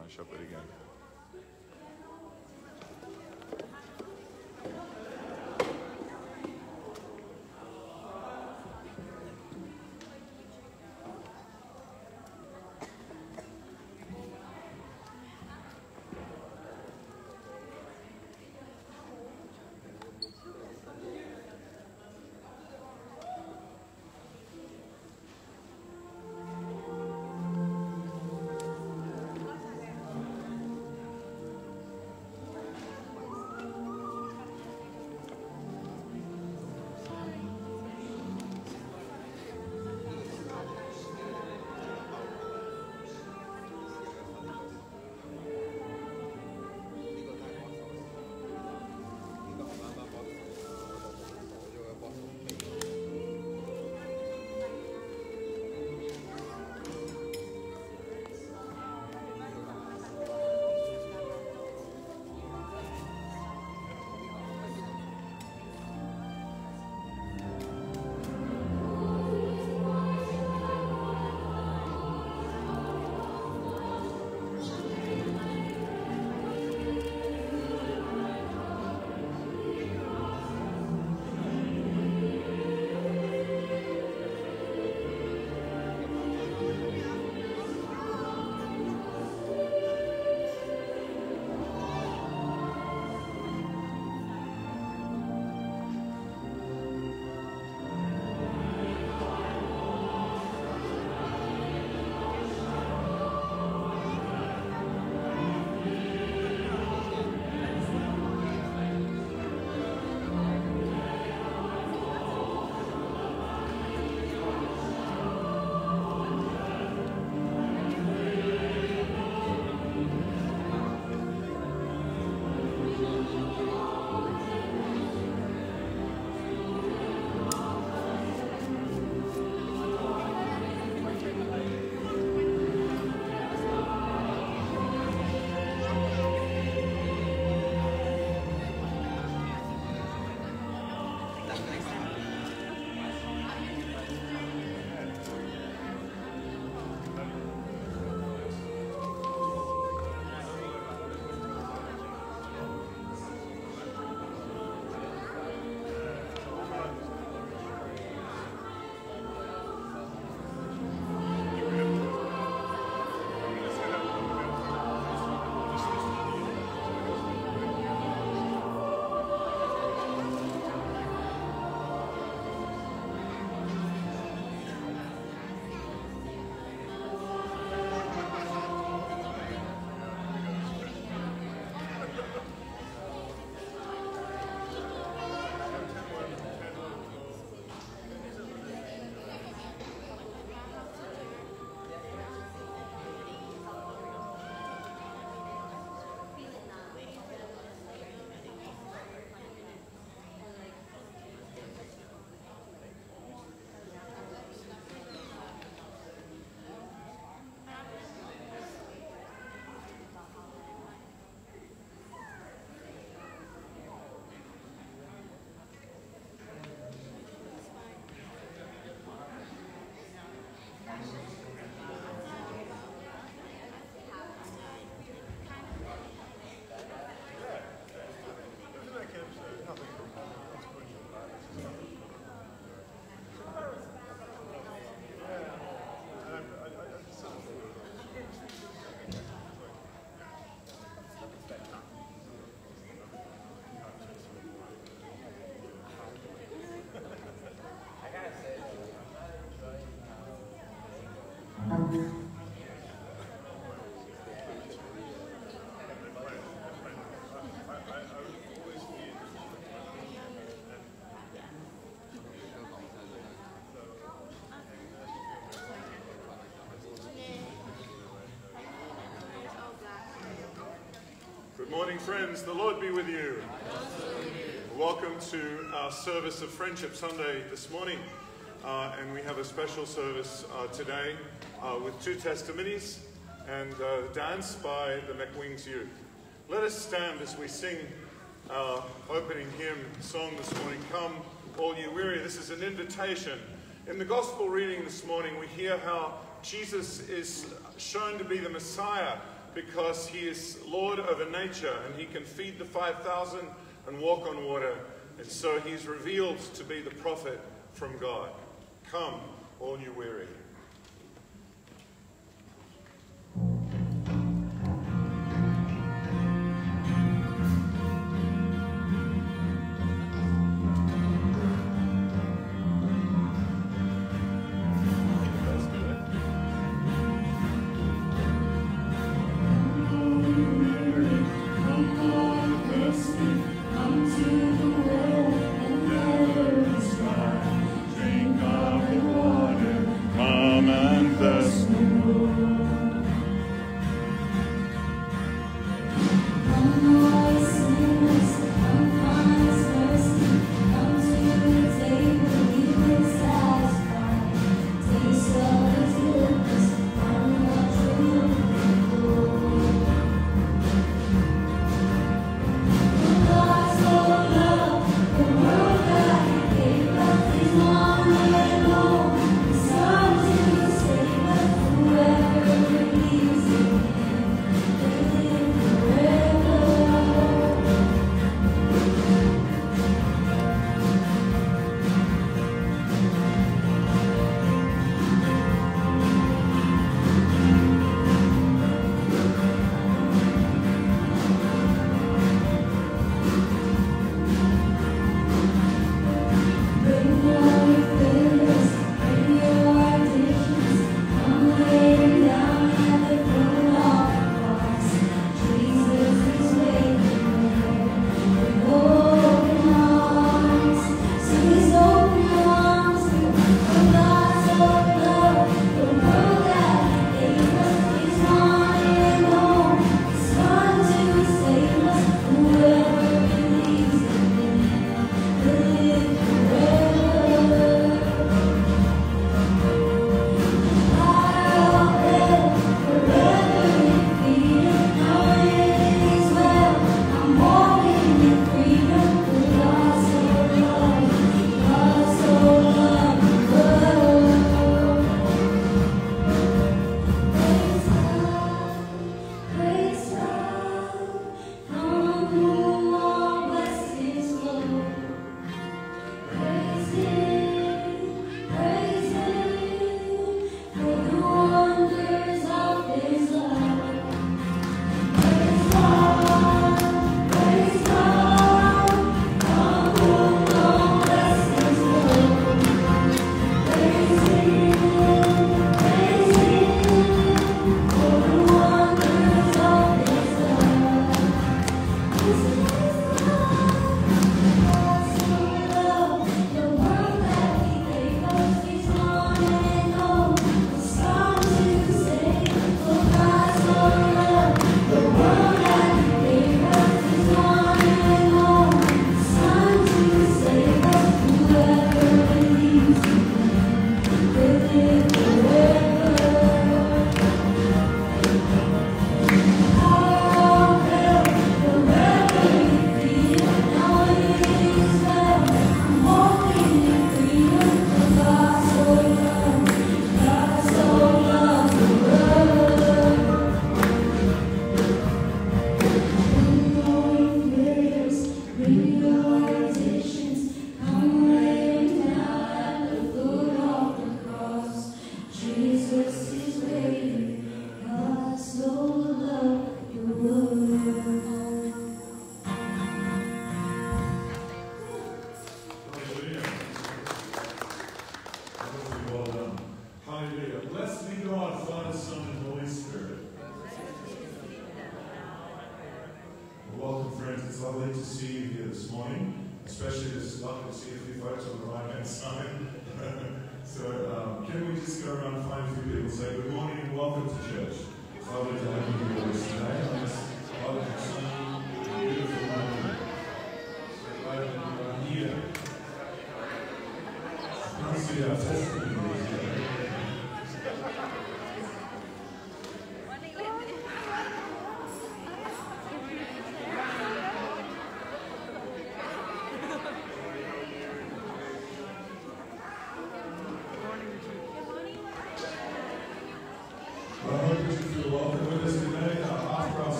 my shepherd again. Good morning, friends. The Lord be with you. Welcome to our service of Friendship Sunday this morning. Uh, and we have a special service uh, today with two testimonies and uh, dance by the McWings Youth. Let us stand as we sing our opening hymn song this morning, Come, All You Weary. This is an invitation. In the Gospel reading this morning, we hear how Jesus is shown to be the Messiah, because he is Lord over nature and he can feed the 5,000 and walk on water. And so he's revealed to be the prophet from God. Come, all you weary.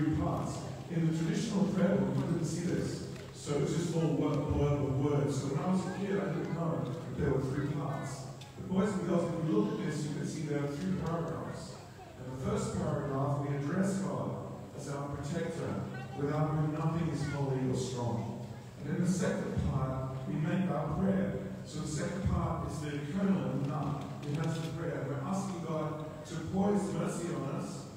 Three parts. In the traditional prayer book, you couldn't see this. So it's just all word, word of words. So when I was a kid, I didn't know that there were three parts. The boys and girls, if you look at this, you can see there are three paragraphs. In the first paragraph, we address God as our protector, without whom nothing is holy or strong. And in the second part, we make our prayer. So the second part is the kernel and the nut. We have the prayer. We're asking God to pour His mercy on us,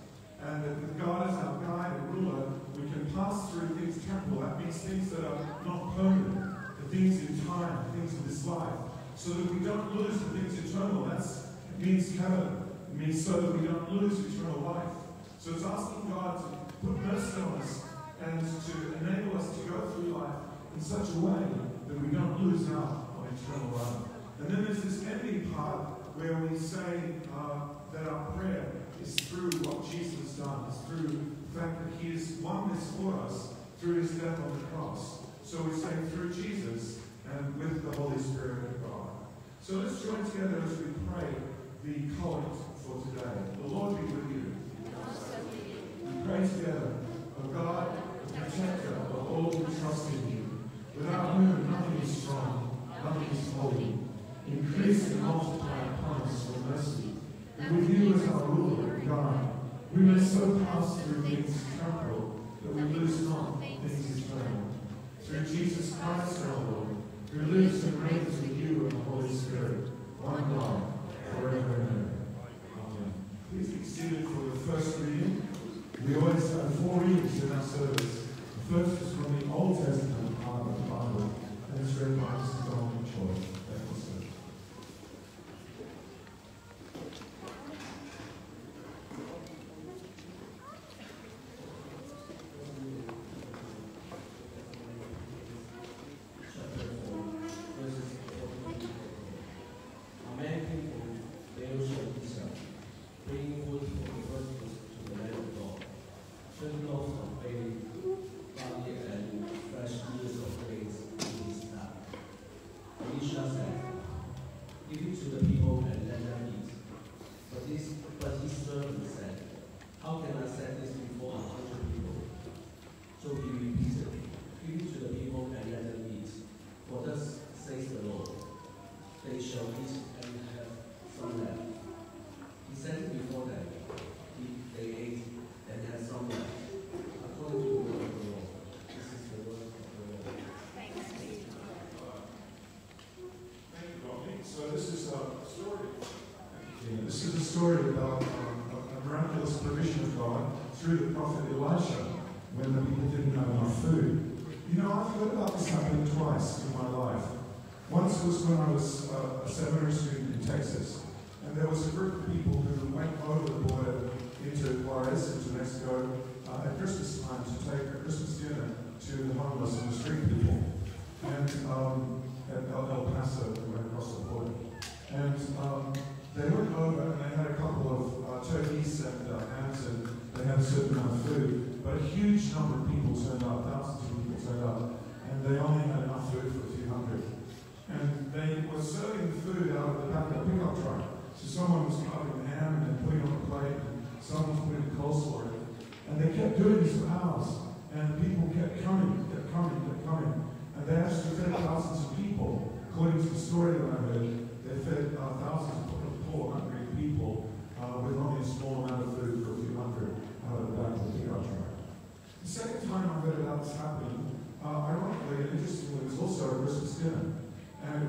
and that God as our guide and ruler, we can pass through things temporal. That means things that are not permanent, the things in time, the things of this life, so that we don't lose the things eternal. That's it means heaven. It means so that we don't lose eternal life. So it's asking God to put mercy on us and to enable us to go through life in such a way that we don't lose out on eternal life. And then there's this ending part where we say uh, that our prayer is through what Jesus done. It's through the fact that He has won this for us through His death on the cross. So we say through Jesus and with the Holy Spirit of God. So let's join together as we pray the collect for today. The Lord be with you. We pray together, O God, the protector of all who trust in you, without whom nothing is strong, nothing is holy. Increase and multiply upon us your mercy. And with you as our ruler and guide, we may so pass through things temporal that we lose not things eternal. Through Jesus Christ our Lord, who lives and reigns with you and the Holy Spirit, one God, forever and ever. Amen. Please be seated for the first reading. We always have four readings in our service. The first is from the Old Testament part of the Bible, and it's read by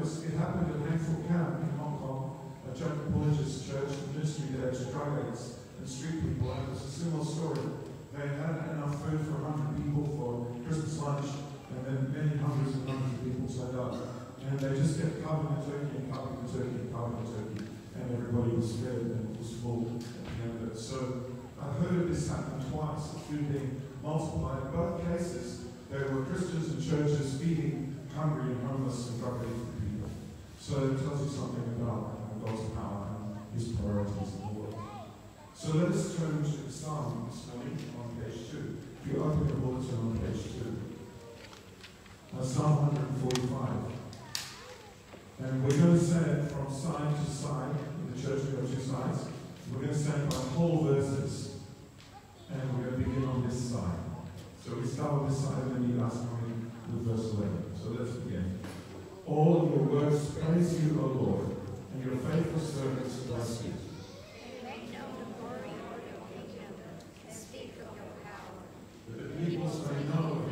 was it happened at Hang Fook Camp in Hong Kong, a Jackie Pullinger's church, the ministry there to drug addicts and street people. And it was a similar story. They had enough food for 100 people for Christmas lunch, and then many hundreds and hundreds of people And they just kept carving the turkey and carving the turkey and carving the turkey. And everybody was fed and it was full at the end of it. So I heard this happen twice, the food being multiplied. In both cases, there were Christians and churches feeding hungry and homeless and drug people. So it tells you something about God's power and his priorities in the world. So let us turn to the Psalm this morning on page 2. If you open your bulletin on page 2. Uh, Psalm 145. And we're going to say it from side to side. In the church, we have two sides. We're going to say it by whole verses. And we're going to begin on this side. So we start with this side and then you ask me with verse 11. So let's begin. All your works praise you, O Lord, and your faithful servants bless you. Make known the glory of your kingdom, and speak of your power. That the peoples may know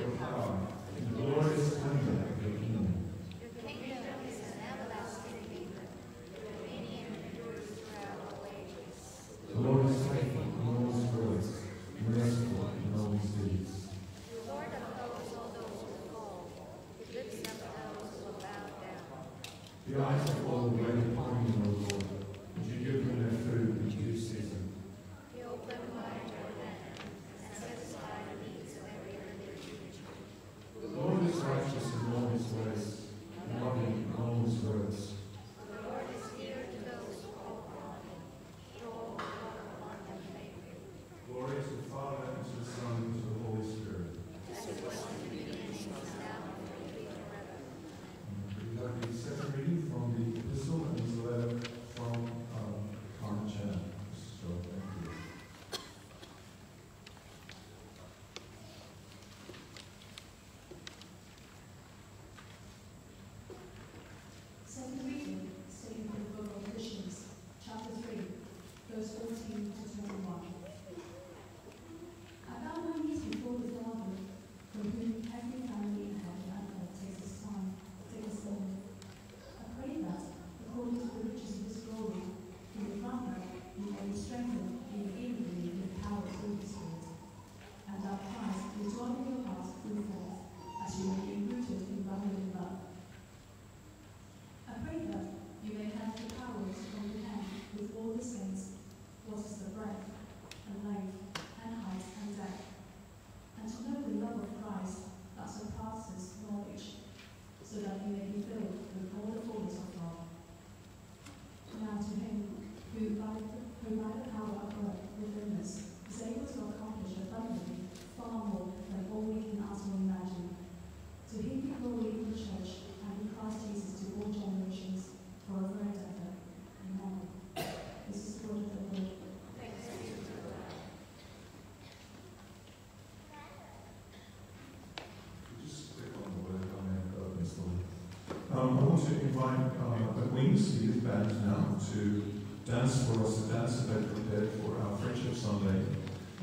want to invite uh, the Wings, youth band, now to dance for us, the dance that they prepared for our Friendship Sunday.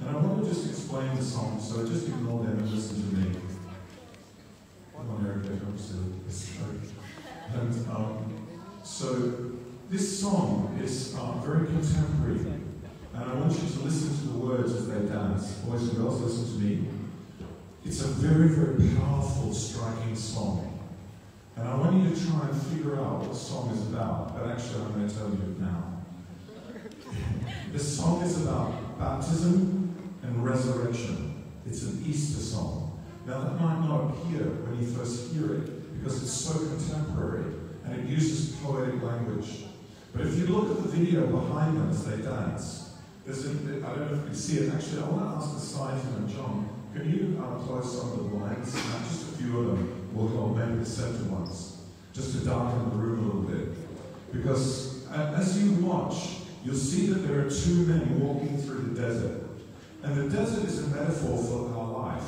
And I want to just explain the song, so just ignore them and listen to me. Come on, Eric. And um, so this song is uh, very contemporary, and I want you to listen to the words as they dance. Boys and girls, listen to me. It's a very powerful, striking song. And I you to figure out what the song is about, but actually I'm going to tell you now. this song is about baptism and resurrection. It's an Easter song. Now that might not appear when you first hear it, because it's so contemporary and it uses poetic language. But if you look at the video behind them as they dance, there's a, I don't know if you can see it. Actually, I want to ask the side here, John, can you uh, close some of the blinds? Uh, just a few of them, or maybe the center ones, just to darken the room a little bit. Because as you watch, you'll see that there are two men walking through the desert. And the desert is a metaphor for our life,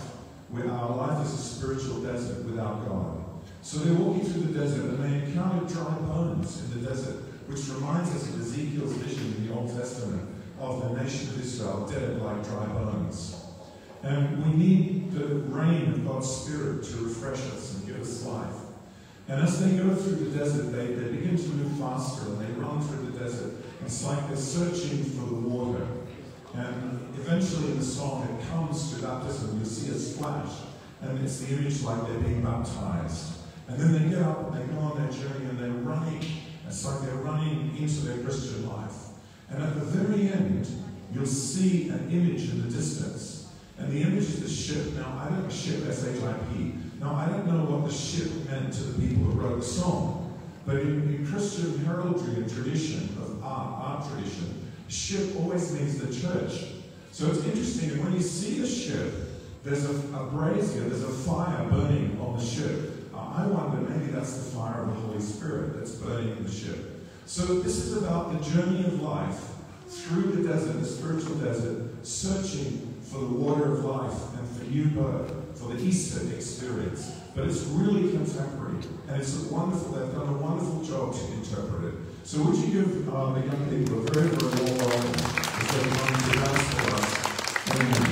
where our life is a spiritual desert without God. So they're walking through the desert and they encounter dry bones in the desert, which reminds us of Ezekiel's vision in the Old Testament of the nation of Israel dead like dry bones. And we need the rain of God's Spirit to refresh us and give us life. And as they go through the desert, they, they begin to move faster and they run through the desert. It's like they're searching for the water. And eventually in the song, it comes to baptism. You see a splash, and it's the image like they're being baptized. And then they get up and they go on their journey and they're running. It's like they're running into their Christian life. And at the very end, you'll see an image in the distance. And the image is the ship. Now, I don't ship, S-H-I-P. Now, I don't know what the ship meant to the people who wrote the song. But in, in Christian heraldry and tradition of art, art tradition, ship always means the church. So it's interesting, and when you see a ship, there's a, a brazier, there's a fire burning on the ship. Uh, I wonder, maybe that's the fire of the Holy Spirit that's burning in the ship. So this is about the journey of life through the desert, the spiritual desert, searching for the water of life and for new birth, the Easter experience. But it's really contemporary, and it's a wonderful, they've done a wonderful job to interpret it. So would you give uh, the young people a very, very warm welcome as they.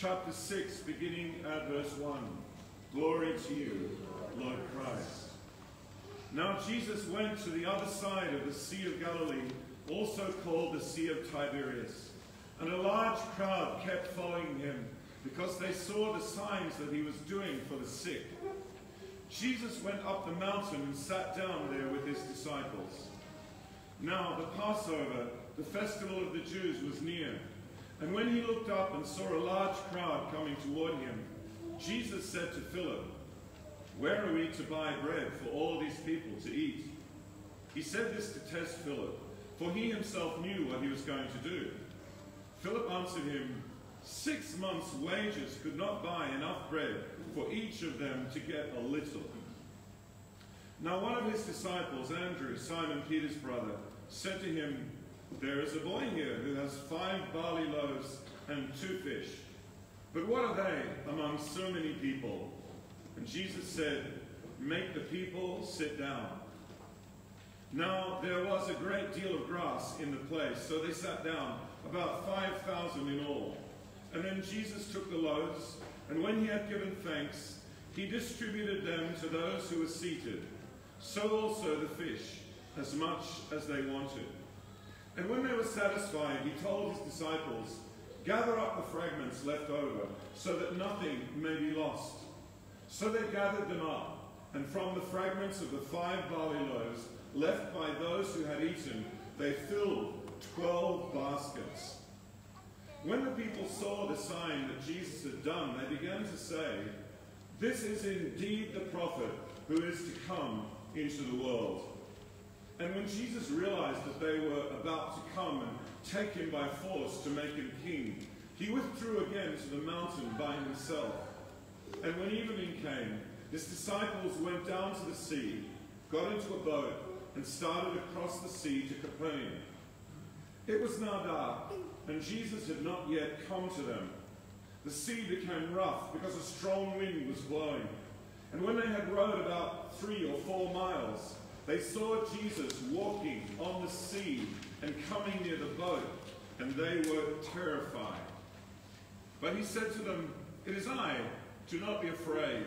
Chapter 6, beginning at verse 1. Glory to you, Lord Christ. Now Jesus went to the other side of the Sea of Galilee, also called the Sea of Tiberias. And a large crowd kept following him, because they saw the signs that he was doing for the sick. Jesus went up the mountain and sat down there with his disciples. Now the Passover, the festival of the Jews, was near. And when he looked up and saw a large crowd coming toward him, Jesus said to Philip, Where are we to buy bread for all these people to eat? He said this to test Philip, for he himself knew what he was going to do. Philip answered him, Six months' wages could not buy enough bread for each of them to get a little. Now one of his disciples, Andrew, Simon Peter's brother, said to him, There is a boy here who has five barley loaves and two fish. But what are they among so many people? And Jesus said, Make the people sit down. Now there was a great deal of grass in the place, so they sat down, about 5,000 in all. And then Jesus took the loaves, and when he had given thanks, he distributed them to those who were seated, so also the fish, as much as they wanted. And when they were satisfied, he told his disciples, Gather up the fragments left over, so that nothing may be lost. So they gathered them up, and from the fragments of the five barley loaves left by those who had eaten, they filled twelve baskets. When the people saw the sign that Jesus had done, they began to say, This is indeed the prophet who is to come into the world. And when Jesus realized that they were about to come and take him by force to make him king, he withdrew again to the mountain by himself. And when evening came, his disciples went down to the sea, got into a boat, and started across the sea to Capernaum. It was now dark, and Jesus had not yet come to them. The sea became rough because a strong wind was blowing. And when they had rowed about three or four miles, they saw Jesus walking on the sea and coming near the boat, and they were terrified. But he said to them, It is I, do not be afraid.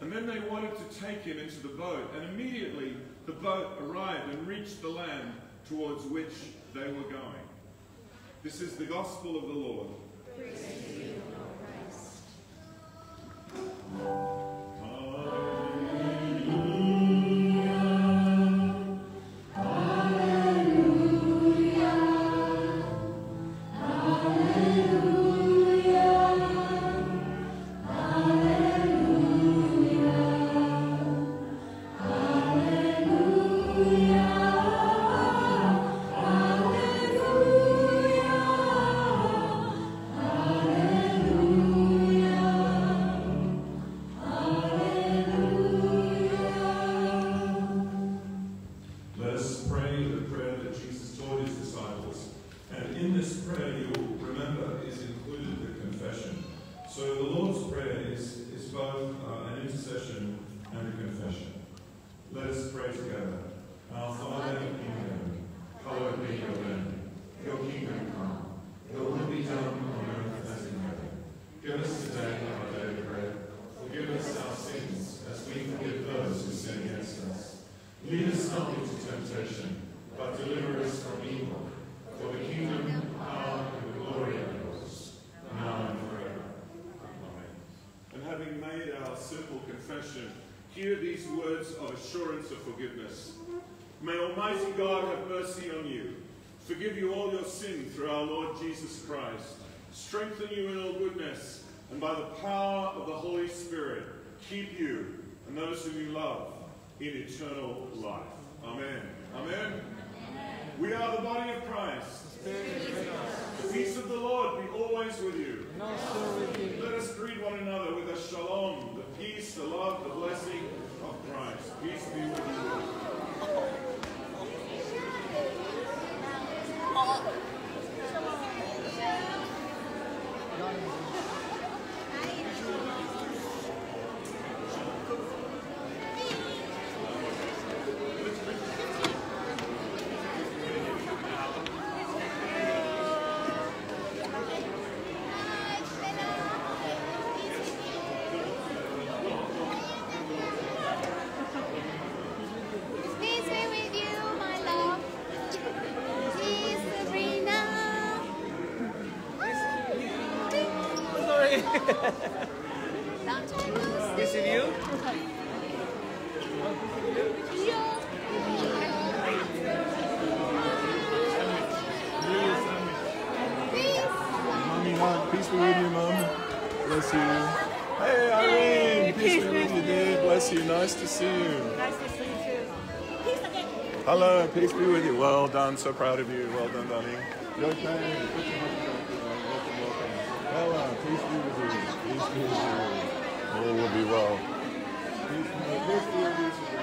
And then they wanted to take him into the boat, and immediately the boat arrived and reached the land towards which they were going. This is the gospel of the Lord. Let bless you. Hey, Irene. Hey, peace, peace be with you, dear. Bless you. Nice to see you. Nice to see you, too. Peace again. Hello. Peace be with you. Well done. So proud of you. Well done, darling. You okay? Welcome, welcome. Hello. Peace be with you. Peace be with you. All will be well. Peace be with you.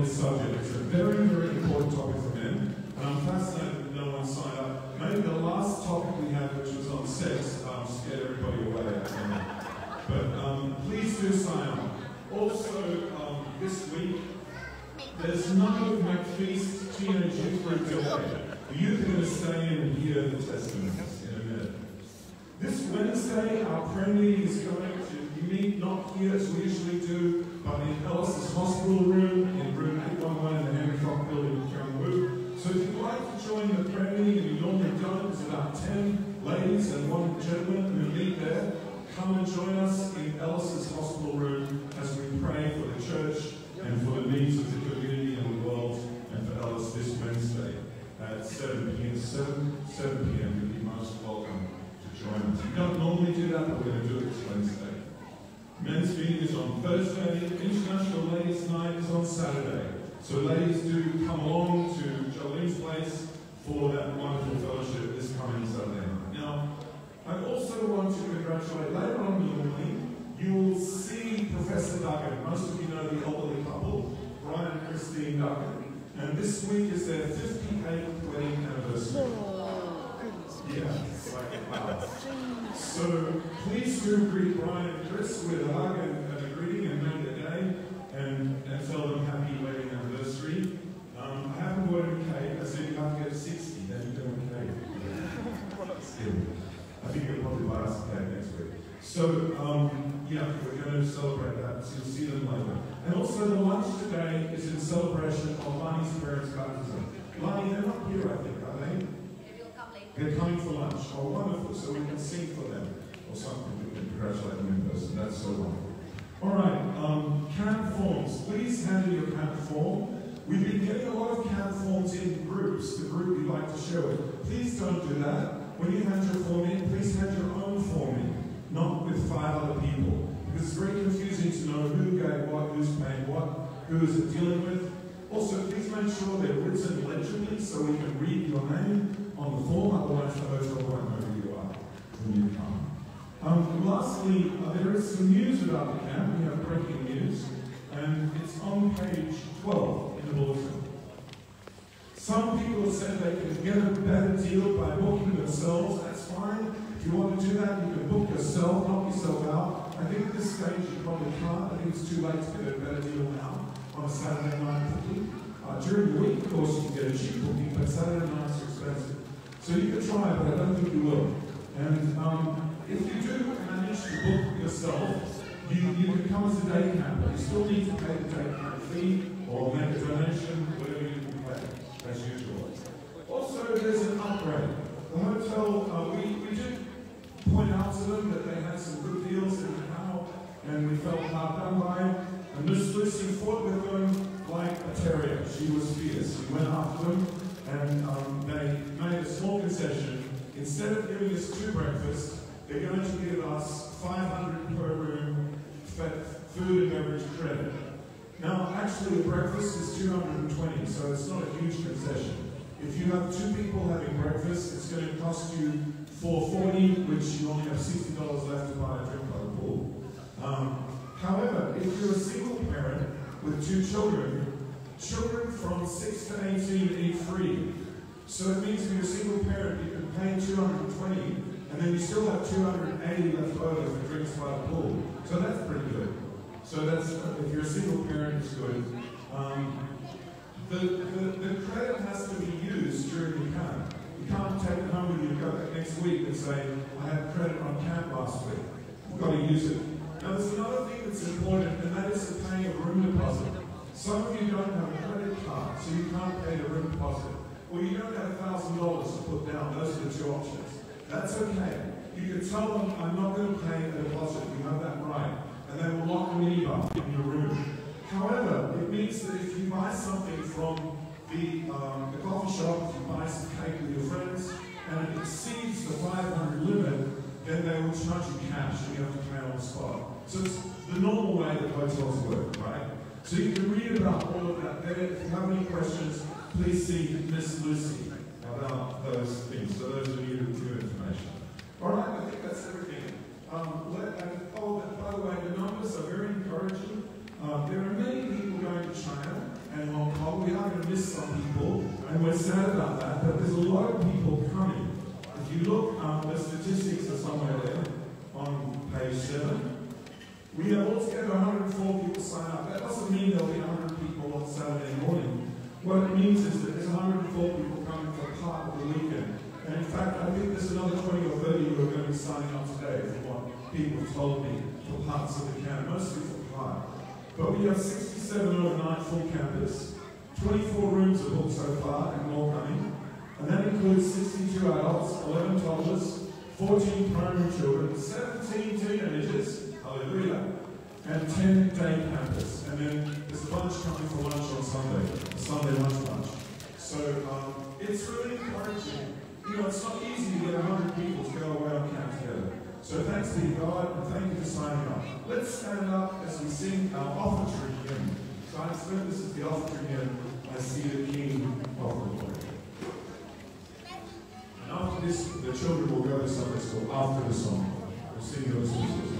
This subject. It's a very, very important topic for men. And I'm fascinated that no one signed up. Maybe the last topic we had, which was on sex, um, scared everybody away. But um, please do sign up. Also, um, this week, there's no McFeast teenage youth group today. The youth are going to stay in and hear the testimonies in a minute. This Wednesday, our meeting is going to meet not here as we usually do, but in Ellis's hospital room, in room 811 in the Henry Fok building in Kiangwu. So if you'd like to join the prayer meeting, we normally don't, it's about 10 ladies and one gentleman who meet there. Come and join us in Ellis's hospital room as we pray for the church and for the needs of the community and the world and for Ellis this Wednesday at 7 p.m. 7, 7 p.m. You'll be most welcome to join us. We don't normally do that, but we're going to do it this Wednesday. Men's meeting is on Thursday. International Ladies Night is on Saturday. So ladies do come along to Jolene's place for that wonderful fellowship this coming Saturday night. Now, I also want to congratulate later on in the morning, you will see Professor Duggan. Most of you know the elderly couple, Brian and Christine Duggan. And this week is their 58th wedding anniversary. Oh, yeah, it's like, wow. So please do greet Brian and Chris with a hug and, and a greeting and make their day and, and tell them happy wedding anniversary. Um, I haven't bought him cake. I said you have to get 60, then you don't cake. Still, I think you'll probably buy us a cake next week. So, um, yeah, we're going to celebrate that. So you'll see them later. And also the lunch today is in celebration of Lani's parents' baptism. Lani, they're not here, I think? They're coming for lunch. Oh, wonderful. So we can sing for them or something. We can congratulate them in person. That's so wonderful. All right. Um, forms. Please handle your camp form. We've been getting a lot of camp forms in groups, the group you'd like to share with. Please don't do that. When you hand your form in, please hand your own form in, not with five other people. Because it's very confusing to know who gave what, who's paying what, who is it dealing with. Also, please make sure they're written legibly so we can read your name on the form, otherwise the hotel won't know who you are when you come. Um, lastly, uh, there is some news about the camp. We have breaking news, and it's on page 12 in the bulletin. Some people said they can get a better deal by booking themselves. That's fine. If you want to do that, you can book yourself, knock yourself out. I think at this stage you probably can't. I think it's too late to get a better deal now on a Saturday night booking. Uh, during the week, of course, you can get a cheap booking, but Saturday nights are expensive. So you can try, it, but I don't think you will. And um, if you do manage to book yourself, you, you can come as a day camp, but You still need to pay the day camp fee or make a donation, whatever you can pay, as usual. Also, there's an upgrade. The hotel, uh, we, we did point out to them that they had some good deals in the how, and we felt hard done by. And Miss Lucy fought with them like a terrier. She was fierce. She went after them, and um, they made a small concession. Instead of giving us two breakfasts, they're going to give us 500 per room f- food and beverage credit. Now, actually, a breakfast is 220, so it's not a huge concession. If you have two people having breakfast, it's going to cost you 440, which you only have $60 left to buy a drink by the pool. Um, however, if you're a single parent with two children, children from 6 to 18 eat free. So it means if you're a single parent, you can pay 220, and then you still have 280 left over for drinks by the pool. So that's pretty good. So that's, if you're a single parent, it's good. Um, the, the, the credit has to be used during the camp. You can't take it home with you go back next week and say, I had credit on camp last week. You've got to use it. Now there's another thing that's important, and that is the paying of room don't have a credit card, so you can't pay the rent deposit. Or you don't have $1,000 to put down. Those are the two options. That's okay. You can tell them, I'm not going to pay the deposit. You have that right. And they will lock a minibar in your room. However, it means that if you buy something from the, um, the coffee shop, you buy some cake with your friends, and it exceeds the 500 limit, then they will charge you cash and you have to pay on the spot. So it's the normal way that hotels work, right? So you can read about all of that there. If you have any questions, please see Miss Lucy about those things. So those are who new information. All right, I think that's everything. Um, let, and, oh, by the way, the numbers are very encouraging. Um, there are many people going to China and Hong Kong. We are going to miss some people, and we're sad about that. But there's a lot of people coming. If you look, um, the statistics are somewhere there on page seven. We have altogether 104 people sign up. That doesn't mean there'll be 100 people on Saturday morning. What it means is that there's 104 people coming for part of the weekend. And in fact, I think there's another 20 or 30 who are going to be signing up today, from what people have told me, for parts of the camp, mostly for part. But we have 67 overnight full campus, 24 rooms are booked so far, and more coming. And that includes 62 adults, 11 toddlers, 14 primary children, 17 teenagers, hallelujah, and 10 day campus. And then there's a bunch coming for lunch on Sunday, a Sunday lunch bunch. So um, it's really encouraging. You know, it's not easy to get 100 people to go away on camp together. So thanks to God, and thank you for signing up. Let's stand up as we sing our offertory hymn. So I expect this is the offertory hymn, I see the King of the Lord. And after this, the children will go to Sunday school after the song. We'll sing those verses.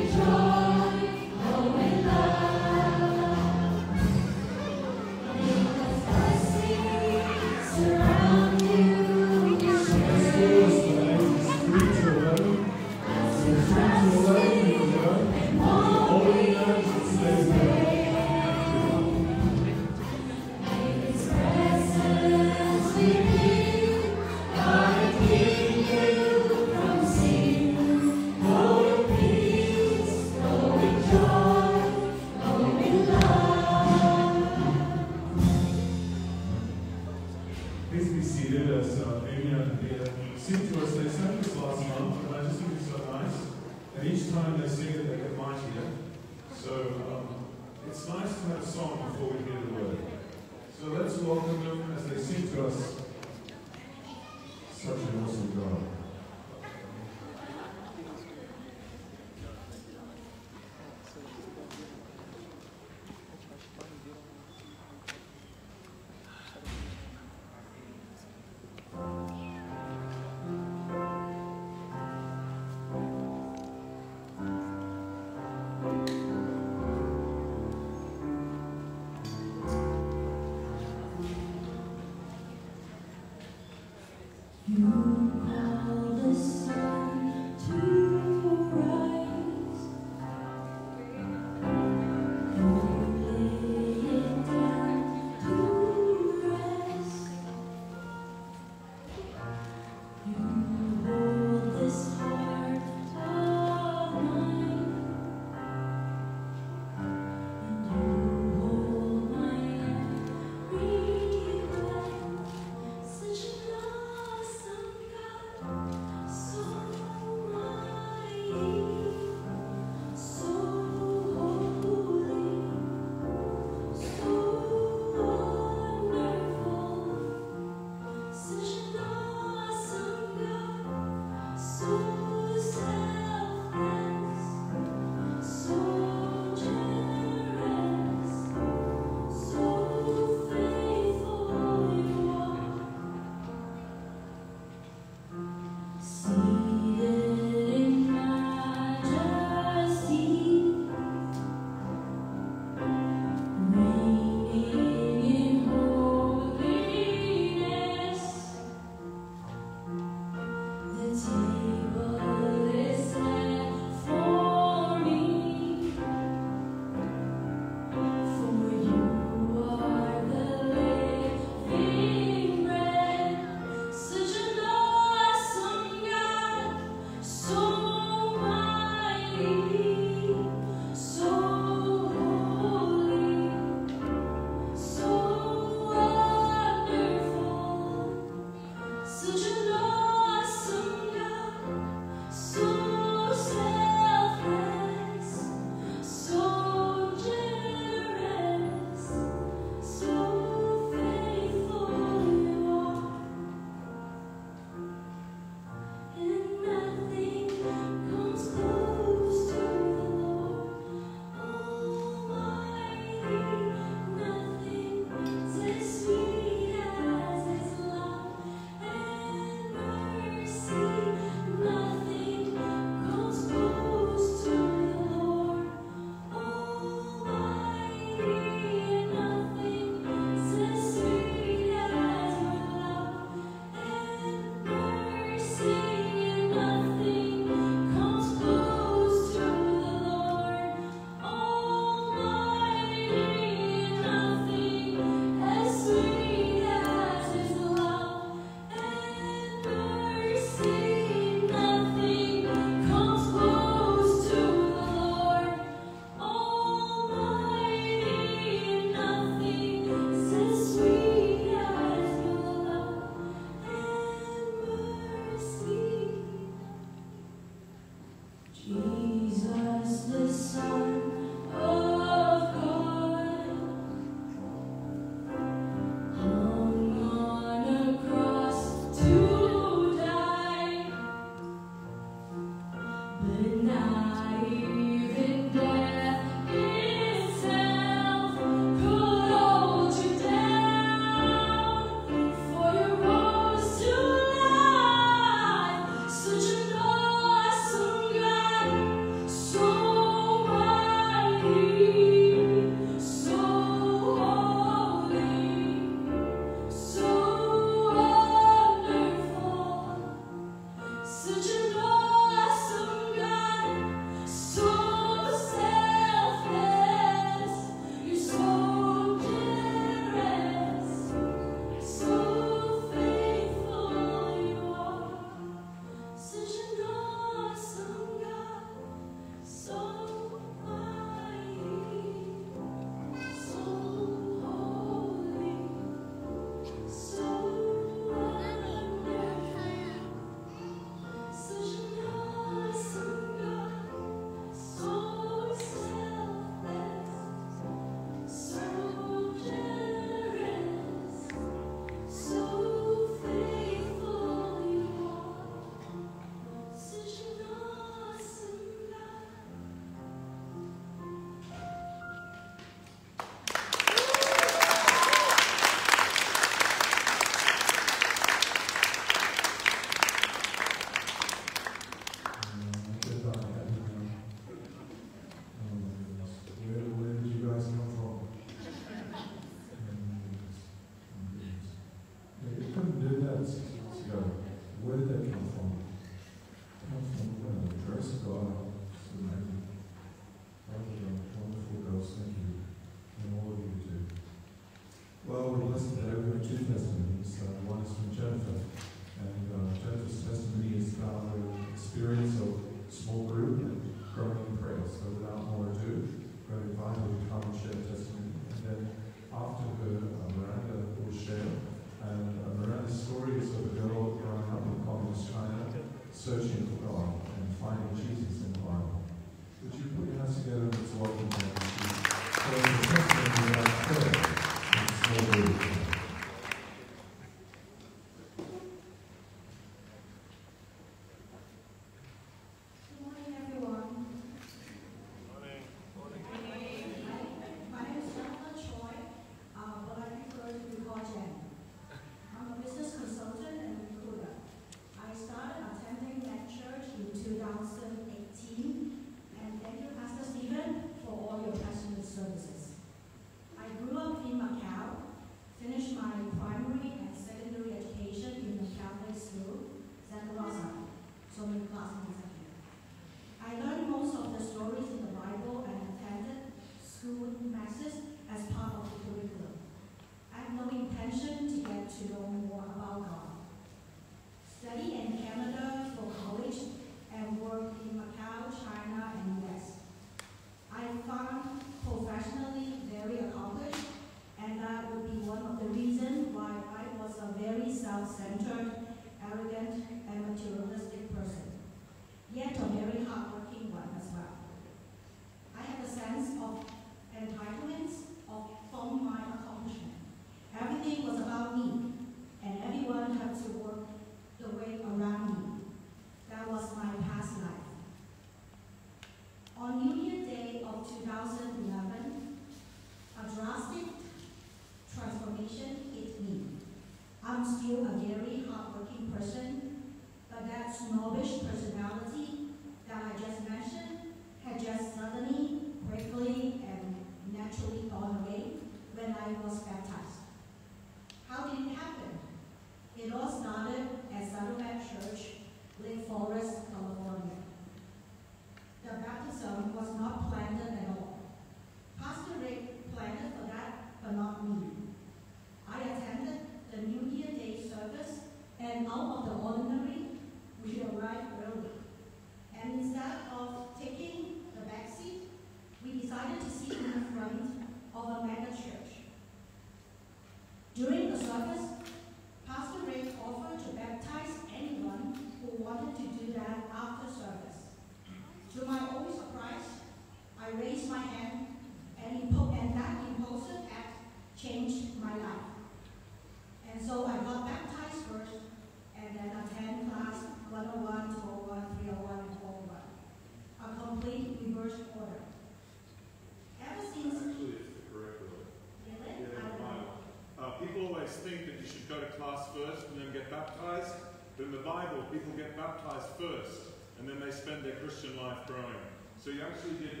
people always think that you should go to class first and then get baptized, but in the Bible, people get baptized first and then they spend their Christian life growing. So you actually did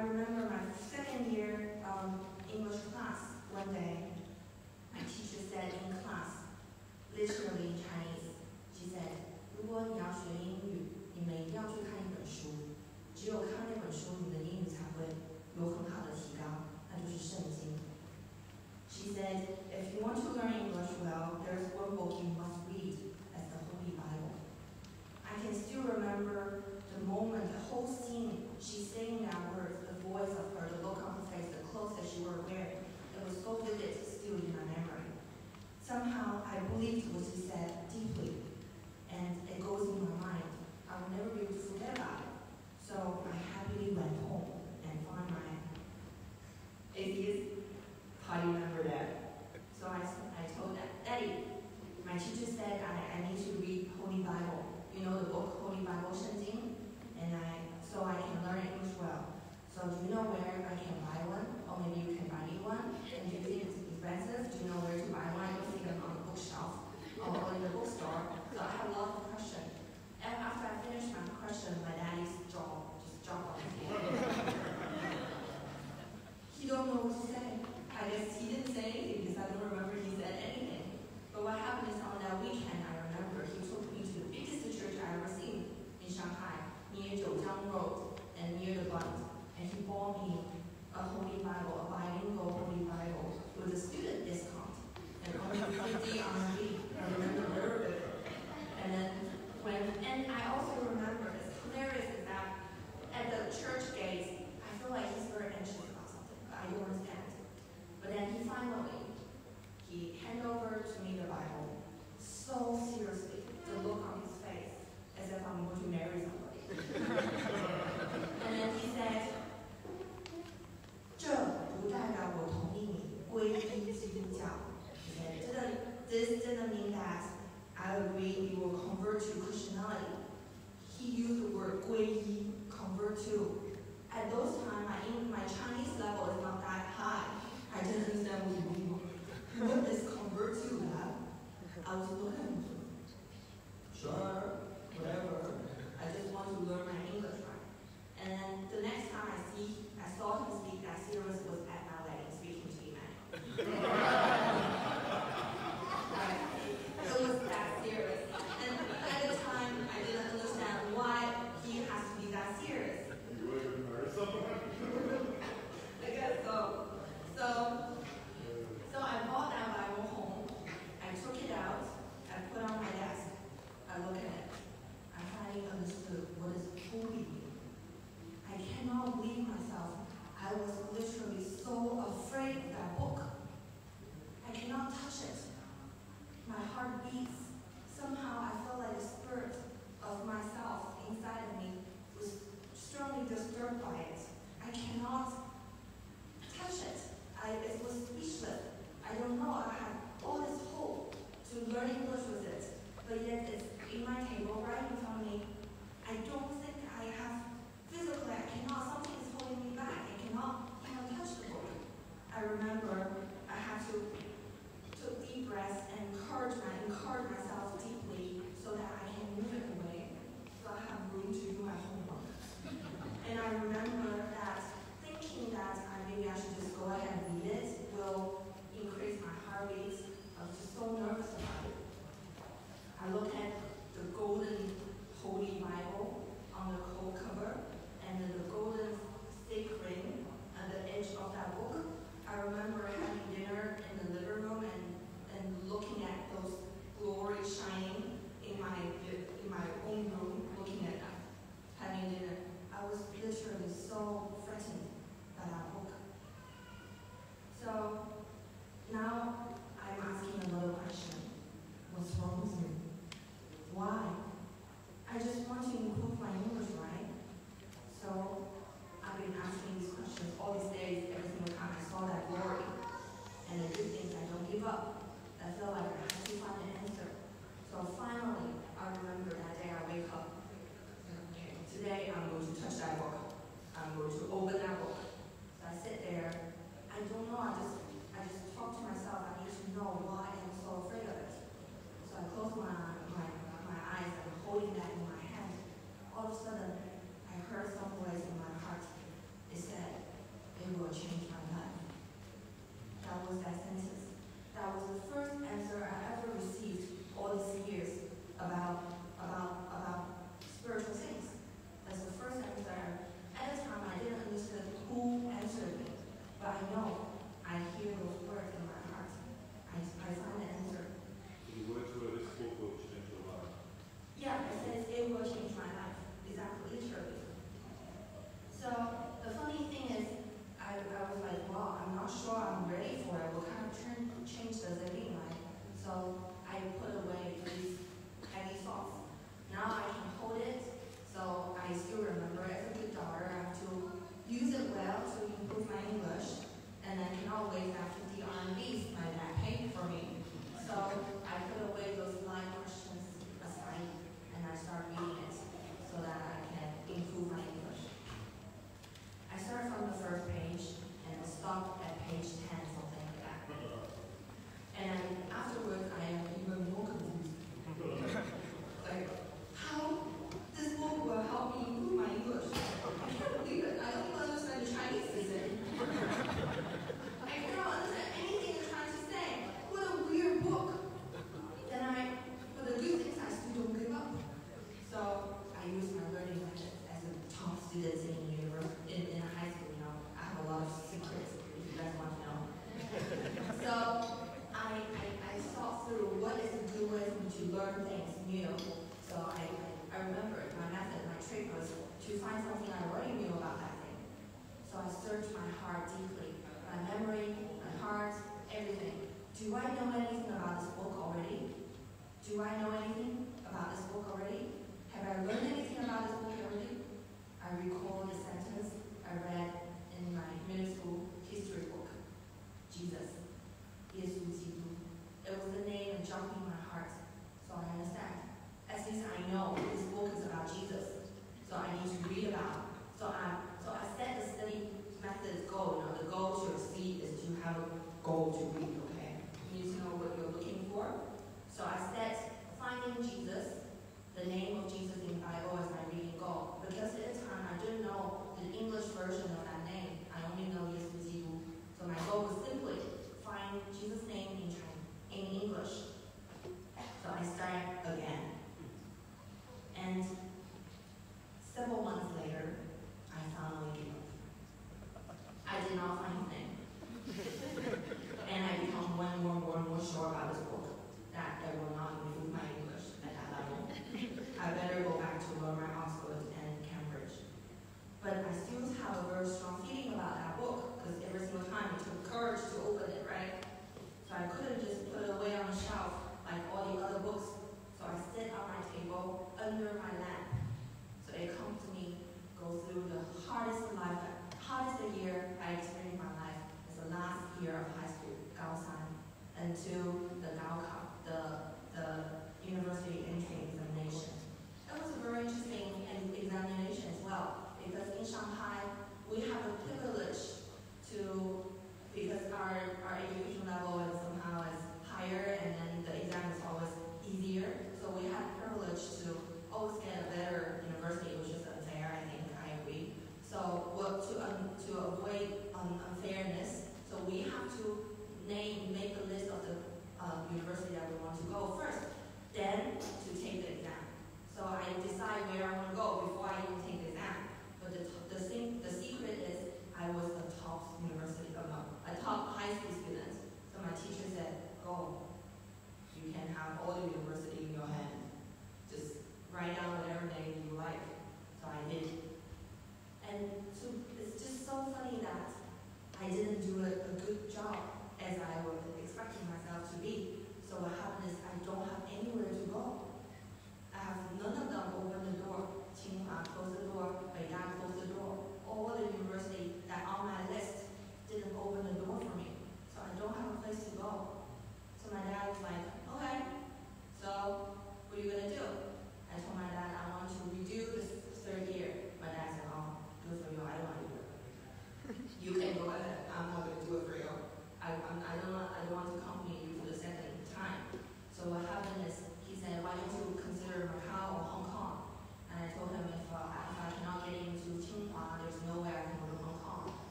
I remember my second year um, English class one day. My teacher said in class, literally,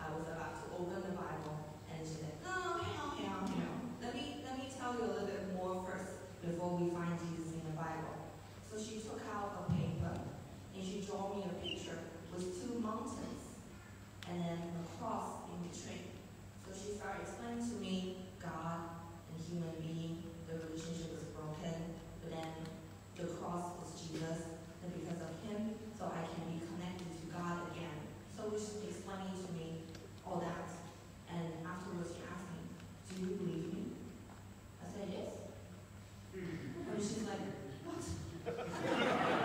I was about to open the Bible, and she said, "No, hell, hell, hell. Let me let me tell you a little bit more first before we find Jesus in the Bible." So she took out a paper and she drew me a picture with two mountains and then a cross in between. So she started explaining to me God and human being, the relationship was broken, but then the cross was Jesus, and because of him, so I can be connected to God again. So she's explaining to me all that. And afterwards she asked me, do you believe me? I said, yes. Hmm. and she's like, what?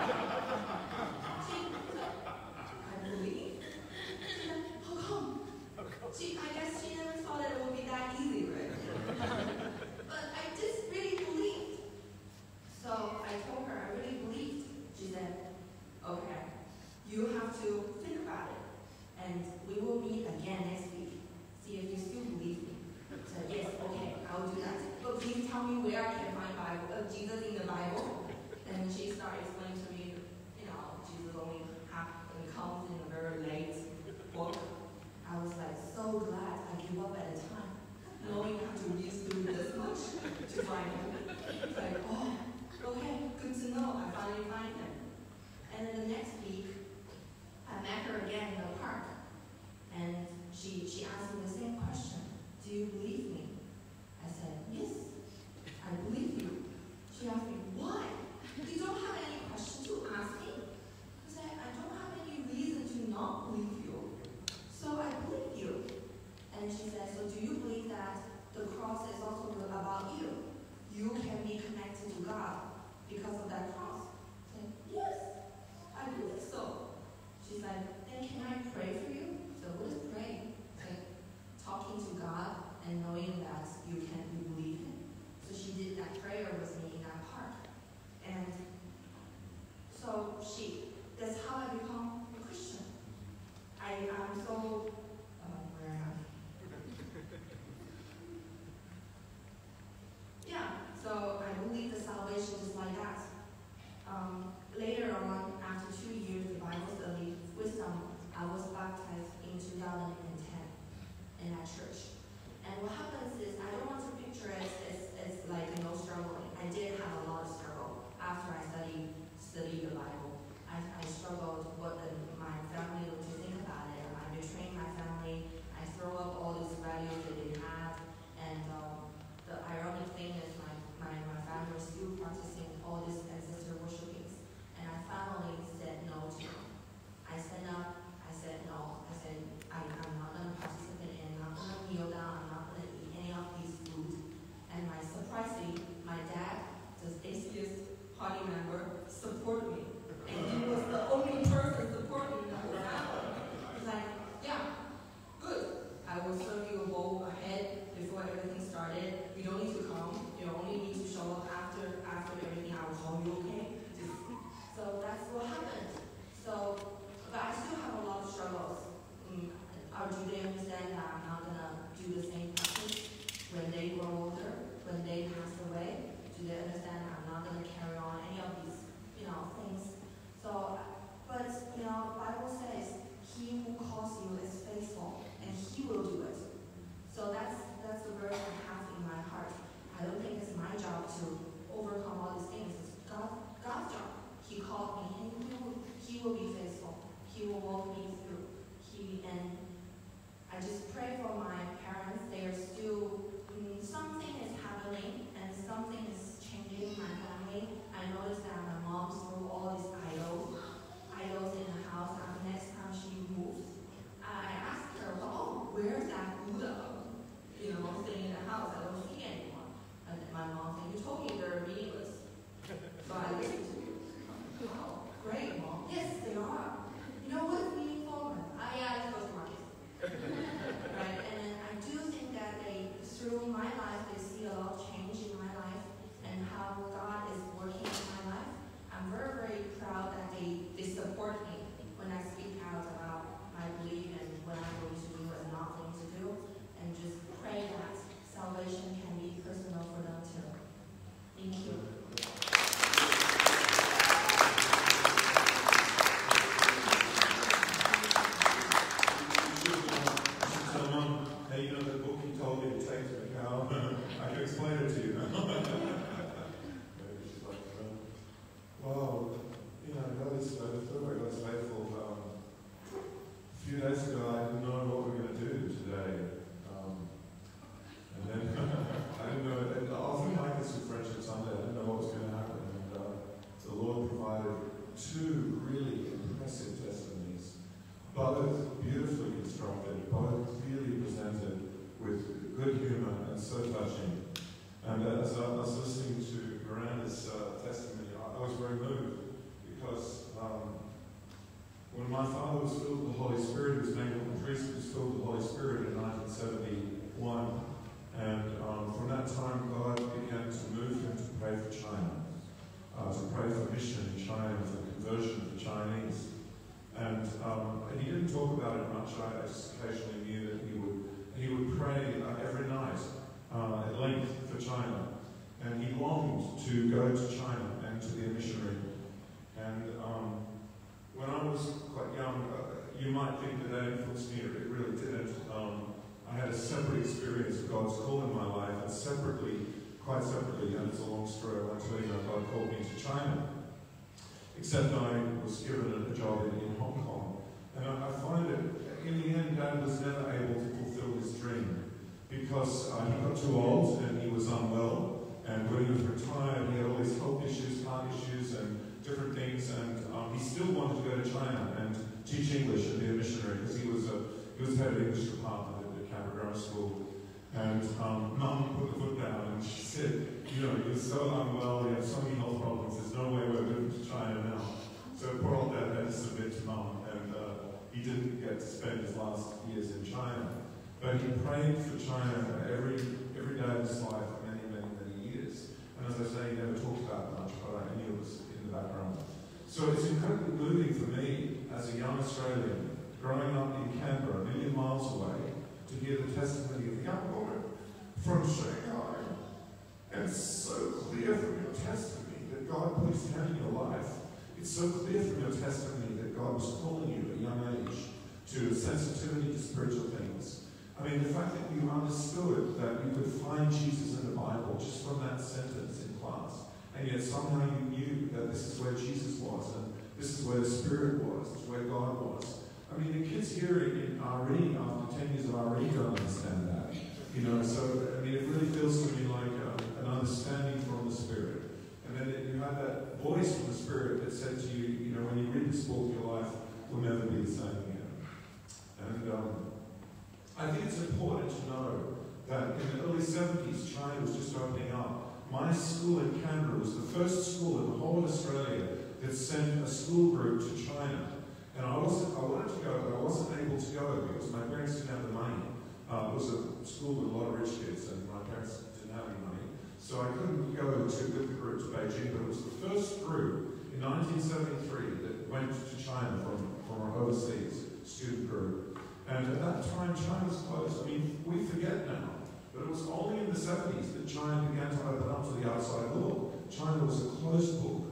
but it was only in the 70s that China began to open up to the outside world. China was a closed book.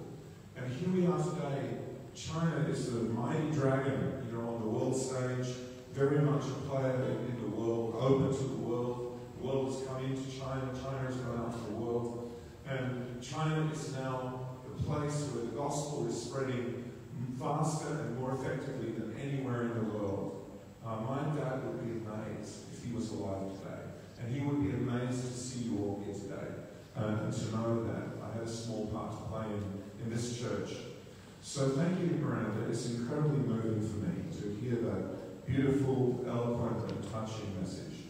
And here we are today. China is the mighty dragon, you know, on the world stage, very much a player in, in the world, open to the world. The world has come into China, China has gone out to the world. And China is now the place where the gospel is spreading faster and more effectively than anywhere in the world. Uh, my dad would be amazed if he was alive today. And he would be amazed to see you all here today. Uh, and to know that I had a small part to play in, in this church. So thank you, Miranda. It's incredibly moving for me to hear that beautiful, eloquent, and touching message.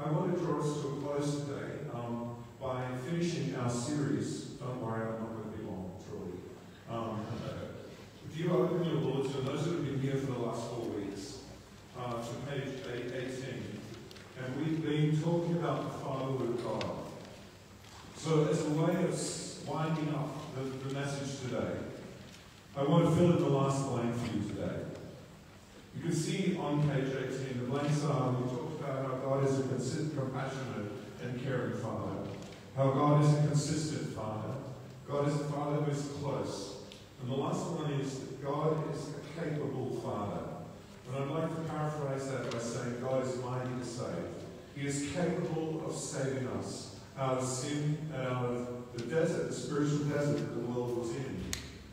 I want to draw us to a close today um, by finishing our series. Don't worry, I'm not going to be long, truly. Um, if you open your bulletin, those that have been here for the last four weeks, uh, to page 18, and we've been talking about the Fatherhood of God. So as a way of winding up the, the message today, I want to fill in the last blank for you today. You can see on page 18, the blanks are, we talked about how God is a consistent, compassionate, and caring Father. How God is a consistent Father. God is a Father who is close. And the last one is that God is a capable Father. And I'd like to paraphrase that by saying God is mighty to save. He is capable of saving us out of sin and out of the desert, the spiritual desert that the world was in.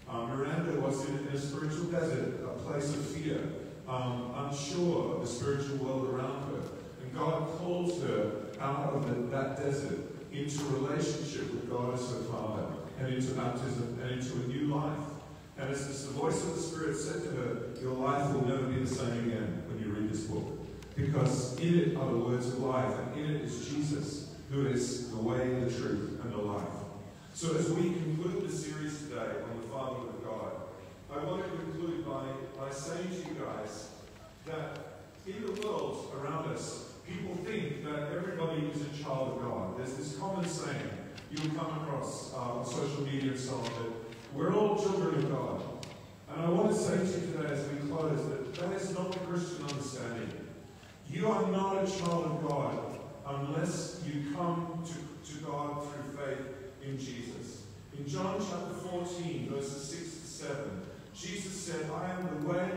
Um, Miranda was in, a spiritual desert, a place of fear, um, unsure of the spiritual world around her. And God calls her out of the, that desert into relationship with God as her Father, and into baptism, and into a new life. And as the voice of the Spirit said to her, Your life will never be the same again when you read this book. Because in it are the words of life, and in it is Jesus, who is the way, the truth, and the life. So as we conclude the series today on the Father of God, I want to conclude by, by saying to you guys that in the world around us, people think that everybody is a child of God. There's this common saying you'll come across uh, on social media and so on that we're all children of God. And I want to say to you today as we close that that is not the Christian understanding. You are not a child of God unless you come to, to God through faith in Jesus. In John chapter 14, verses 6 to 7, Jesus said, I am the way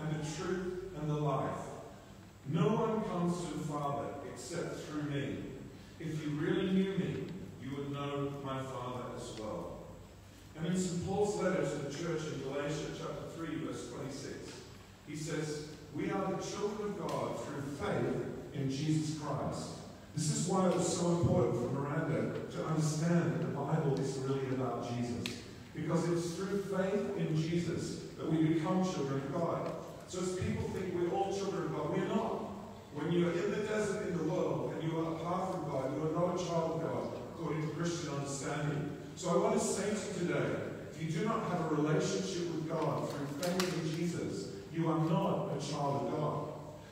and the truth and the life. No one comes to the Father except through me. If you really knew me, you would know my Father and in St. Paul's letter to the church in Galatia chapter 3, verse 26, he says, We are the children of God through faith in Jesus Christ. This is why it was so important for Miranda to understand that the Bible is really about Jesus. Because it's through faith in Jesus that we become children of God. So as people think we're all children of God, we're not. When you're in the desert in the world and you are apart from God, you are not a child of God, according to Christian understanding. So I want to say to you today, if you do not have a relationship with God through faith in Jesus, you are not a child of God.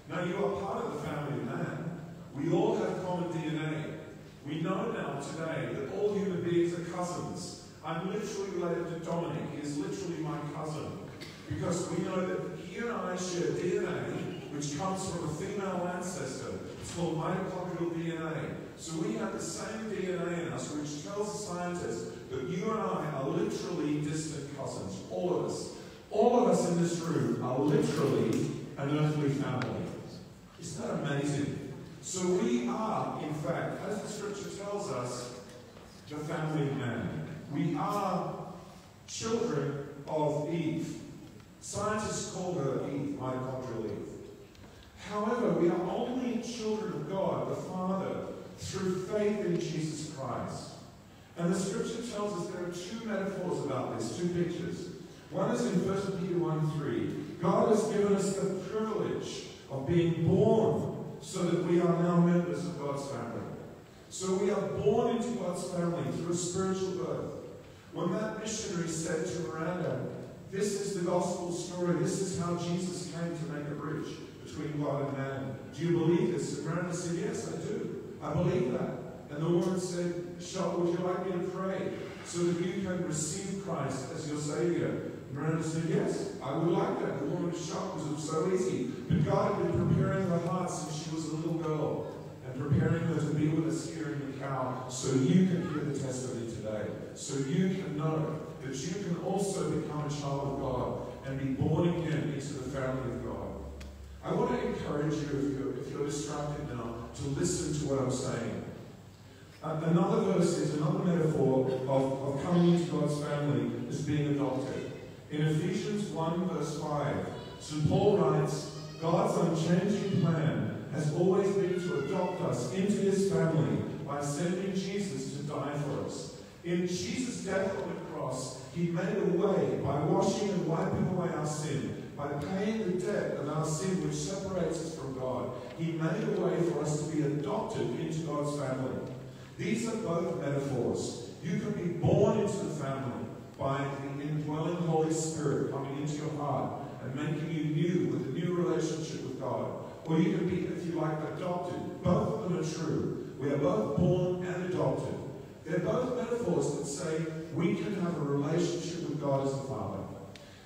Now you are part of the family of man. We all have common DNA. We know now today that all human beings are cousins. I'm literally related to Dominic. He is literally my cousin. Because we know that he and I share DNA, which comes from a female ancestor. It's called mitochondrial DNA. So we have the same DNA in us, which tells the scientists that you and I are literally distant cousins. All of us. All of us in this room are literally an earthly family. Isn't that amazing? So we are, in fact, as the scripture tells us, the family of man. We are children of Eve. Scientists call her Eve, mitochondrial Eve. However, we are only children of God, the Father, through faith in Jesus Christ. And the scripture tells us there are two metaphors about this, two pictures. One is in 1 Peter 1 3. God has given us the privilege of being born so that we are now members of God's family. So we are born into God's family through a spiritual birth. When that missionary said to Miranda, This is the gospel story, this is how Jesus came to make a bridge between God and man. Do you believe this? And Miranda said, Yes, I do. I believe that. And the woman said, Shall, would you like me to pray so that you can receive Christ as your Savior? Miranda said, Yes, I would like that. The woman was shocked because it was so easy. But God had been preparing her heart since she was a little girl and preparing her to be with us here in the cow so you can hear the testimony today. So you can know that you can also become a child of God and be born again into the family of God. I want to encourage you, if you're, if you're distracted now, to listen to what I'm saying. Another verse is another metaphor of, of coming into God's family is being adopted. In Ephesians 1, verse 5, St. Paul writes, God's unchanging plan has always been to adopt us into his family by sending Jesus to die for us. In Jesus' death on the cross, he made a way by washing and wiping away our sin, by paying the debt of our sin which separates us from God. He made a way for us to be adopted into God's family. These are both metaphors. You can be born into the family by the indwelling Holy Spirit coming into your heart and making you new with a new relationship with God. Or you can be, if you like, adopted. Both of them are true. We are both born and adopted. They're both metaphors that say we can have a relationship with God as a Father.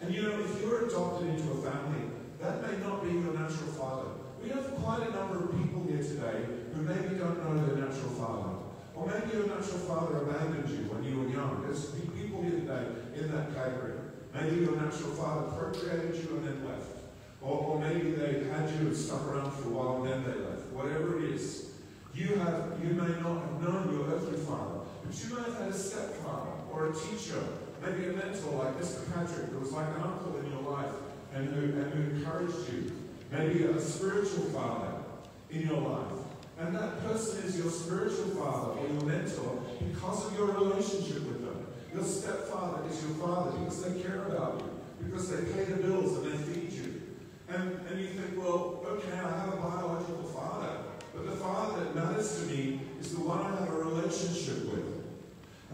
And you know, if you're adopted into a family, that may not be your natural father. We have quite a number of people here today who maybe don't know their natural father. Or maybe your natural father abandoned you when you were young. There's people here today in that category. Maybe your natural father procreated you and then left. Or, or maybe they had you and stuck around for a while and then they left. Whatever it is, you have you may not have known your earthly father, but you may have had a stepfather or a teacher, maybe a mentor like Mr. Patrick, who was like an uncle in your life and who, and who encouraged you. Maybe a spiritual father in your life. And that person is your spiritual father or your mentor because of your relationship with them. Your stepfather is your father because they care about you, because they pay the bills and they feed you. And, and you think, well, okay, I have a biological father, but the father that matters to me is the one I have a relationship with.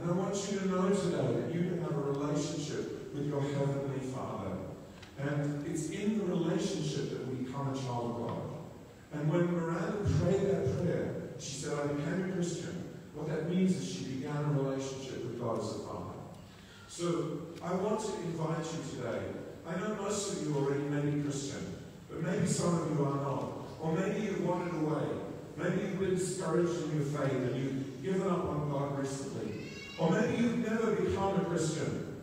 And I want you to know today that you can have a relationship with your heavenly Father. And it's in the relationship that we become a child of God. And when Miranda prayed that prayer, she said, I became a Christian. What that means is she began a relationship with God as a Father. So I want to invite you today. I know most of you are already may be Christian, but maybe some of you are not. Or maybe you've wandered away. Maybe you've been discouraged in your faith and you've given up on God recently. Or maybe you've never become a Christian.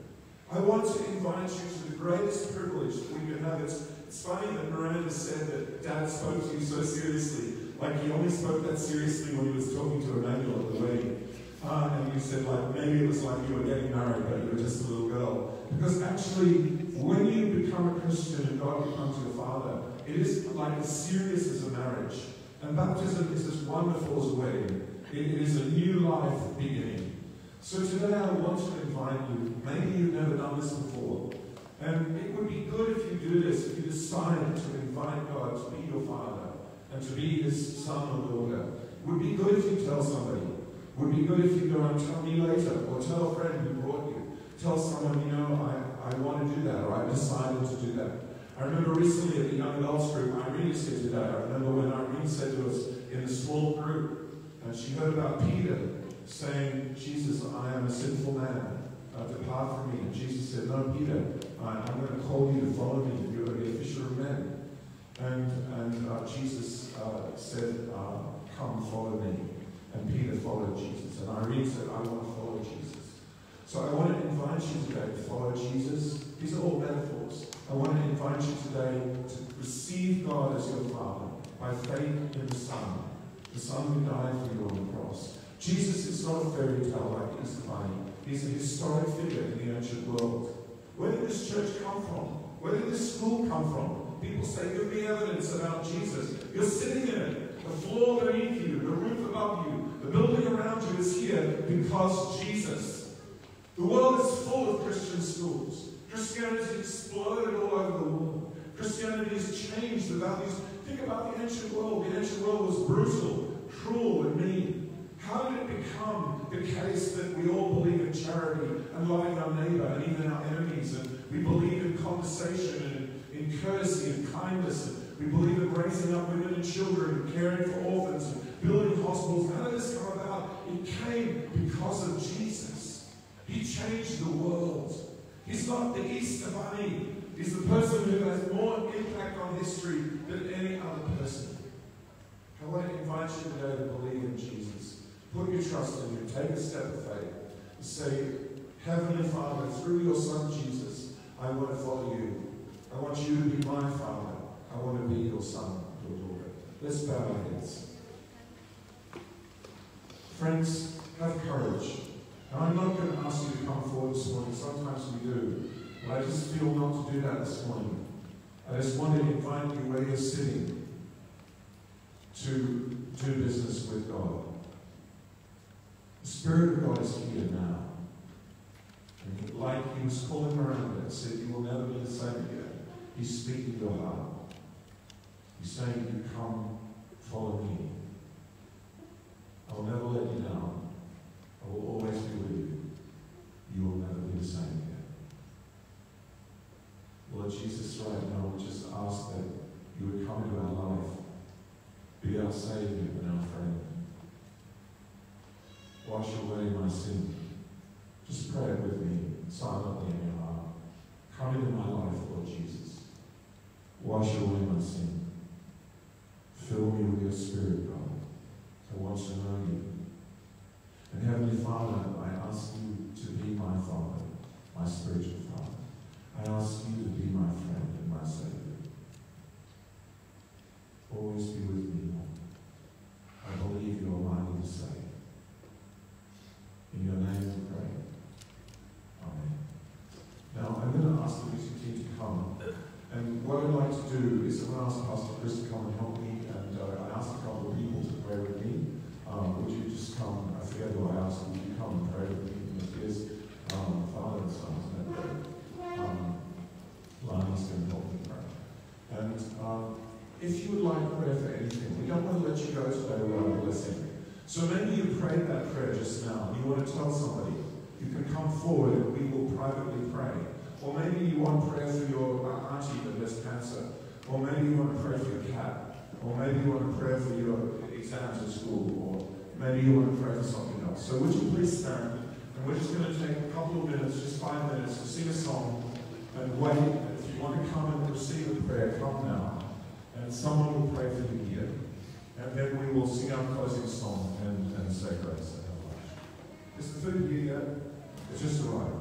I want to invite you to the greatest privilege that we can have. It's, it's funny that Miranda said that Dad spoke to you so seriously. Like he only spoke that seriously when he was talking to Emmanuel at the wedding. Uh, and you said like maybe it was like you were getting married, but you were just a little girl. Because actually, when you become a Christian and God becomes your father, it is like as serious as a marriage. And baptism is as wonderful as a wedding. It is a new life beginning. So today I want to invite you. Maybe you've never done this before. And it would be good if you do this, if you decide to invite God to be your father and to be his son or daughter. It would be good if you tell somebody. It would be good if you go and tell me later, or tell a friend who brought you. Tell someone, you know, I, I want to do that, or I've decided to do that. I remember recently at the young adults group, Irene is here today. I remember when Irene said to us in the small group, and she heard about Peter saying, Jesus, I am a sinful man. Uh, depart from me. And Jesus said, No, Peter, I'm going to call you to follow me. You're going to be a fisher of men. And, and uh, Jesus uh, said, uh, Come, follow me. And Peter followed Jesus. And Irene said, I want to follow Jesus. So I want to invite you today to follow Jesus. These are all metaphors. I want to invite you today to receive God as your Father by faith in the Son, the Son who died for you on the cross. Jesus is not a fairy tale like Easter Bunny. He's a historic figure in the ancient world. Where did this church come from? Where did this school come from? People say, give me evidence about Jesus. You're sitting in it. The floor beneath you, the roof above you, the building around you is here because Jesus. The world is full of Christian schools. Christianity has exploded all over the world. Christianity has changed the values. Think about the ancient world. The ancient world was brutal, cruel, and mean. How did it become the case that we all believe in charity and loving our neighbor and even our enemies? And we believe in conversation and in courtesy and kindness. And we believe in raising up women and children and caring for orphans and building hospitals. How did this come about? It came because of Jesus. He changed the world. He's not the Easter Bunny. He's the person who has more impact on history than any other person. I want to invite you today to believe in Jesus. Put your trust in Him. Take a step of faith. Say, Heavenly Father, through your Son Jesus, I want to follow you. I want you to be my Father. I want to be your son, your daughter. Let's bow our heads. Friends, have courage. Now, I'm not going to ask you to come forward this morning. Sometimes we do. But I just feel not to do that this morning. I just want to invite you where you're sitting to do business with God. The Spirit of God is here now. And like he was calling around and said, You will never be the same again. He's speaking to your heart. He's saying, You come, follow me. I'll never let you down. I will always be with you. You will never be the same again. Lord Jesus, right now, we just ask that you would come into our life, be our Savior and our friend. Wash away my sin. Just pray it with me, silently in your heart. Come into my life, Lord Jesus. Wash away my sin. Fill me with your Spirit, God. I want to know you. And Heavenly Father, I ask you to be my Father, my spiritual Father. I ask you to be my friend and my Savior. Always be with me, Lord. I believe you are to save. In your name we pray. Amen. Now, I'm going to ask the music team to come. And what I'd like to do is I'm going to ask Pastor Chris to come and help me. And uh, I asked a couple of people to pray with me. Um, would you just come? I forget who I asked. Would you come and pray with me? It is um, Father and Son? Um, Lana's going to help me pray. And um, if you would like prayer for anything, we don't want to let you go today without a blessing. So maybe you prayed that prayer just now and you want to tell somebody. You can come forward and we will privately pray. Or maybe you want prayer for your uh, auntie that has cancer. Or maybe you want to pray for your cat. Or maybe you want to pray for your exams at school. Or maybe you want to pray for something else. So would you please stand? And we're just going to take a couple of minutes, just five minutes, to sing a song and wait. If you want to come and receive a prayer, come now. And someone will pray for you here. And then we will sing our closing song and, grace. Is the food here yet? It's just arrived.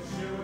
To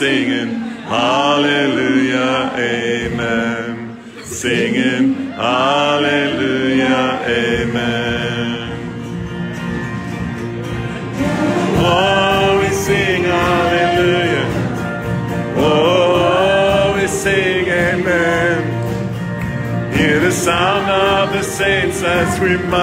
singing hallelujah, amen. Singing hallelujah, amen. Oh, we sing hallelujah. Oh, we sing amen. Hear the sound of the saints as we march